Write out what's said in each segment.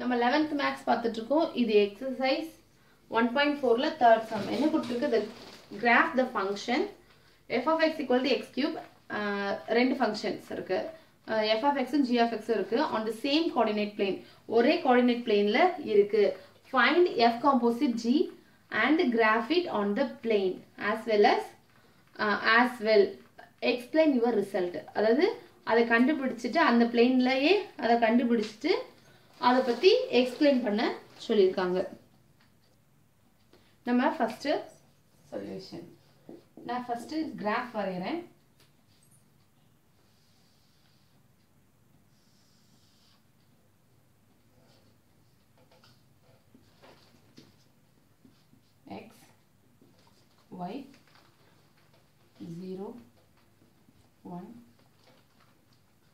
நம்ம eleventh maths பார்த்துட்ருக்கோம் இது எக்ஸசைஸ் ஒன் பாயிண்ட் ஃபோரில் தேர்ட் சம் என்ன கொடுத்துருக்கு? The graph the function F of X equal to X cube ரெண்டு ஃபங்க்ஷன்ஸ் இருக்குது எஃப் ஆஃப் எக்ஸும் ஜி ஆஃப் எக்ஸும் இருக்குது on the same coordinate plane ஒரே கோஆர்டினேட் பிளேனில் இருக்குது find F composite G and graph it on the plane as well as as well explain your result அதாவது அதை கண்டுபிடிச்சிட்டு அந்த பிளேன்லயே அதை கண்டுபிடிச்சிட்டு அதை பற்றி எக்ஸ்பிளைன் பண்ண சொல்லியிருக்காங்க. நம்ம ஃபஸ்ட்டு சொல்யூஷன் நான் ஃபஸ்ட்டு கிராஃப் வரைகிறேன். X Y zero one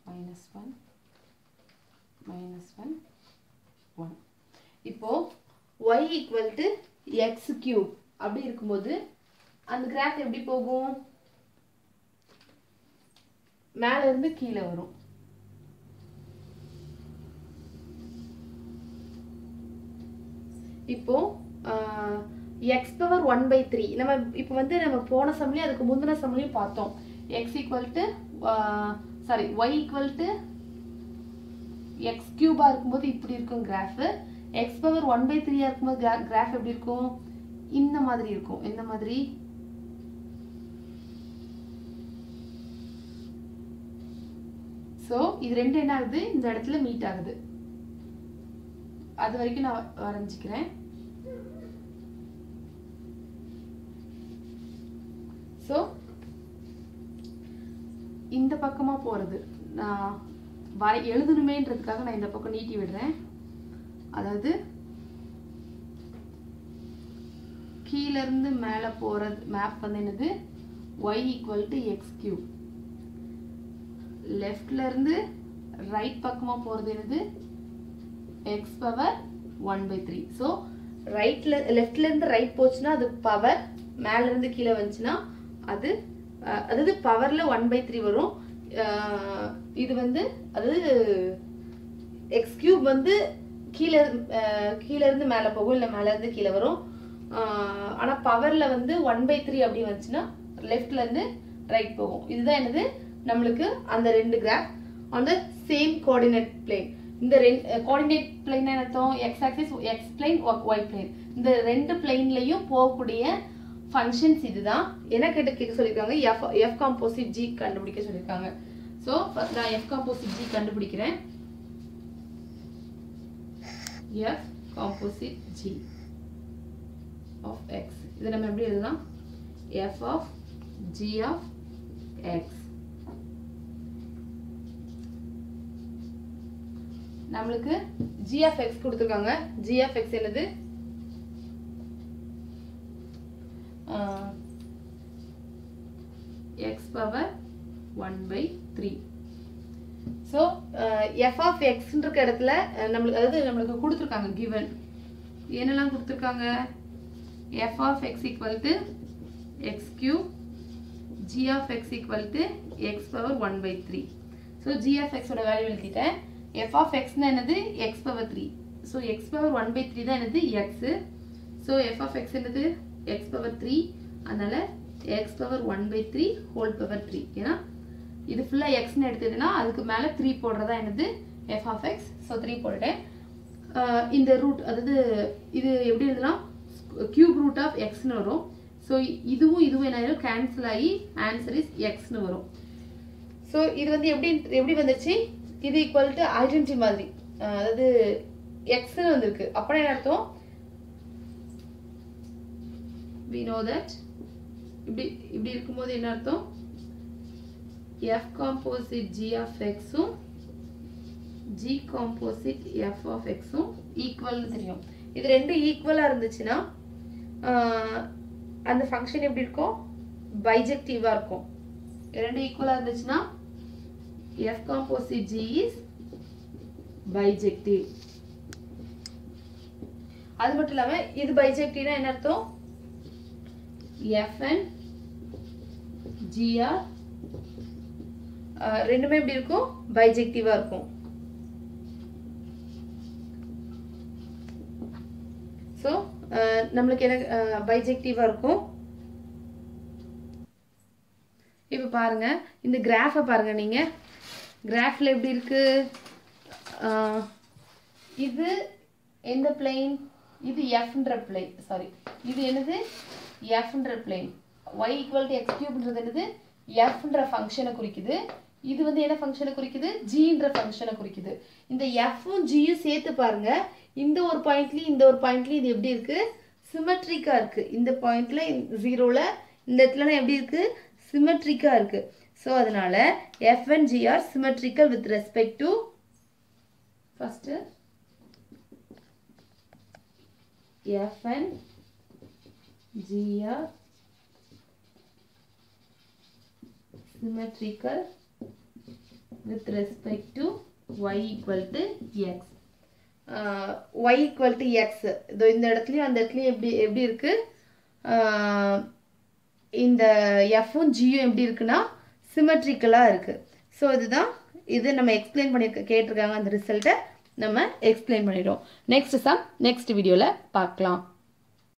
minus one minus one one இப்போது Y equal to X cube அப்படி இருக்கும்போது அந்த கிராஃப் எப்படி போகும்? மேல இருந்து கீழே வரும். இப்போ X power one by three நம்ம இப்போ வந்து நம்ம போன சம்லையும் அதுக்கு முந்தின சம்லையும் பார்த்தோம். X equal to sorry Y equal to X Cuba இருக்கும்போது இப்படி இருக்கும் graph X power one by த்ரீயா இருக்கும்போது கிராஃப் எப்படி இருக்கும்? இந்த மாதிரி இருக்கும். இந்த மாதிரி. ஸோ இது ரெண்டு என்ன ஆகுது? இந்த இடத்துல மீட் ஆகுது. அது வரைக்கும் நான் வரைஞ்சிக்கிறேன். ஸோ இந்த பக்கமா போறது. நான் வரை எழுதணுமேன்றதுக்காக நான் இந்த பக்கம் நீட்டி விடுறேன். அதாவது கீழேருந்து மேலே போகிறது மேப் வந்து என்னது? Y equal to X cube லெஃப்ட்லேருந்து right பக்கமாக போகிறது என்னது? X power one by three so ரைட்ல லெஃப்ட்லேருந்து ரைட் போச்சுன்னா அது பவர் மேலேருந்து கீழே வந்துச்சுன்னா அது அதாவது பவரில் ஒன் பை த்ரீ வரும். இது வந்து அதாவது எக்ஸ் கியூப் வந்து கீழே கீழே இருந்து மேலே போகும். இல்லை மேலே இருந்து கீழே வரும். ஆனால் பவரில் வந்து ஒன் பை த்ரீ அப்படி வந்துச்சுன்னா லெஃப்ட்லேருந்து ரைட் போகும். இதுதான் என்னது? நம்மளுக்கு அந்த ரெண்டு graph on the same coordinate plane இந்த ரெண்டு coordinate plane என்னத்தோம் X axis X plane Y plane இந்த ரெண்டு பிளைன்லையும் போகக்கூடிய ஃபங்க்ஷன்ஸ் இதுதான். என்ன கேட்டு கேட்க சொல்லியிருக்காங்க? எஃப் எஃப் காம்போசிட் ஜி கண்டுபிடிக்க சொல்லியிருக்காங்க. ஸோ நான் எஃப் காம்போசிட் ஜி கண்டுபிடிக்கிறேன். F composite G of X. இதை நம்ம எப்படி எழுதலாம்? F of G of X. நம்மளுக்கு G of X கொடுத்துருக்காங்க. G of X என்னது? X power one by three so F of எக்ஸ்ன்ற இடத்துல நம்மளுக்கு அதாவது நம்மளுக்கு கொடுத்துருக்காங்க கிவன் என்னெல்லாம் கொடுத்துருக்காங்க? F of X equal to X cube G of X equal to X power one by three so G of எக்ஸோட value எழுதிட்டேன். எஃப் ஆஃப் எக்ஸ்னா என்னது? X power three so X power one by three தான் என்னது? X so F of X என்னது? X power three அதனால் X power one by three whole power three ஏன்னா இது ஃபுல்லாக எக்ஸ்னு எடுத்துட்டுனா அதுக்கு மேலே த்ரீ போடுறதா என்னது? F of X so three போட்டுட்டேன். இந்த ரூட் அதாவது இது எப்படி இருந்ததுன்னா கியூப் ரூட் ஆஃப் எக்ஸ்னு வரும். ஸோ இதுவும் இதுவும் என்ன ஆயிரும்? கேன்சல் ஆகி ஆன்சர் இஸ் எக்ஸ்னு வரும். ஸோ இது வந்து எப்படி எப்படி வந்துச்சு இது ஈக்குவல் டு ஐடென்டி மாதிரி. அதாவது எக்ஸ்னு வந்திருக்கு. அப்புறம் என்ன அர்த்தம்? வி நோ தட் இப்படி இப்படி இருக்கும்போது என்ன அர்த்தம்? F composite g of x um g composite f of ஈக்குவல்னு தெரியும் இது ரெண்டும் ஈக்குவலாக இருந்துச்சுன்னா அந்த ஃபங்க்ஷன் எப்படி இருக்கும்? பைஜெக்டிவா இருக்கும். ரெண்டு ஈக்குவலாக இருந்துச்சுன்னா F composite G is bijective அது மட்டும் இல்லாமல் இது பைஜெக்டிவ்னா என்ன அர்த்தம்? எஃப்என் ஜிஆர் ரெண்டுமே எப்படி இருக்கும்? பைஜெக்டிவா இருக்கும். ஸோ நம்மளுக்கு என்ன பைஜெக்டிவாக இருக்கும்? இப்போ பாருங்க. இந்த கிராஃபை பாருங்க நீங்க. கிராஃப்ல எப்படி இருக்கு? இது எந்த பிளேன் இது எஃப்ன்ற பிளேன் சாரி இது என்னது? எஃப்ன்ற plane Y equal to X கியூப்ன்றது என்னது? எஃப்ன்ற ஃபங்க்ஷனை குறிக்குது. இது வந்து என்ன ஃபங்க்ஷனை குறிக்குது? ஜின்ற ஃபங்க்ஷனை குறிக்குது. இந்த எஃப்பும் ஜியும் சேர்த்து பாருங்க. இந்த ஒரு பாயிண்ட்லேயும் இந்த ஒரு பாயிண்ட்லேயும் இது எப்படி இருக்கு? சிமெட்ரிக்காக இருக்கு. இந்த பாயிண்ட்ல ஜீரோவில் இந்த இடத்துலலாம் எப்படி இருக்கு? சிமெட்ரிக்காக இருக்கு. ஸோ அதனால F and G are symmetrical with respect to first F and G are symmetrical with respect to y equal to x. Ah y equal to x. இதோ இந்த இடத்துலையும் அந்த இடத்துலையும் எப்படி எப்படி இருக்கு? Uh, இந்த எஃப்பும் ஜியும் எப்படி இருக்குன்னா சிமெட்ரிக்கலாக இருக்கு. ஸோ இதுதான் இது நம்ம எக்ஸ்பிளைன் பண்ணியிருக்க கேட்டிருக்காங்க அந்த ரிசல்ட்டை நம்ம எக்ஸ்பிளைன் பண்ணிடுவோம் நெக்ஸ்ட் சம் நெக்ஸ்ட் வீடியோவில் பார்க்கலாம்.